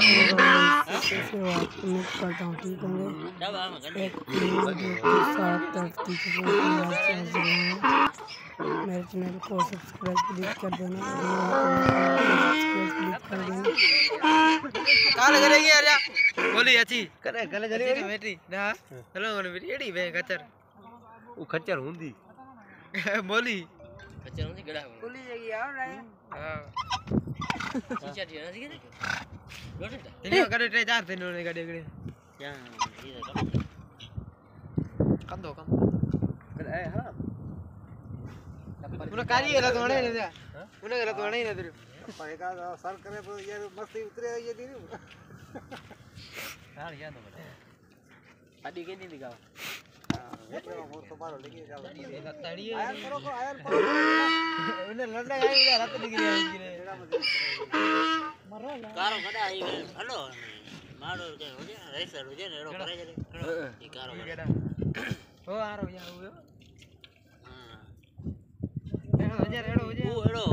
से वापस मूव करता हूँ ठीक होंगे एक टीम जो कि सात तक मेरे चैनल को सब्सक्राइब क्लिक कर देना सब्सक्राइब क्लिक कर देना बोली अच्छी करे करे जरी बेटी ना हेलो मन बेटी एडी बे खच्चर वो खच्चर हुंदी बोली खच्चर हुंदी गड़ा बोली जाएगी यार हाँ कंदो कम ए हाँ उन्हें कारी गला तो नहीं ना उन्हें गला तो नहीं ना तेरे भाई का सर करे तो यार मस्ती उतरे ये दिन यार यार तो बता अभी के नहीं दिखा वो तो मारो लेके जाओ तड़िए यार करो को यार उन्हें लड़ने गए रात निकल गए કારો કડા આવી હલો. મારો કે હોજે રેસર હોજે ને એડો કરે છે ઈ કારો હો આરો યાર હું. એડો હજાર એડો હોજે એડો